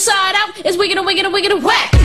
inside out. It's wicked and wicked and wicked and whack.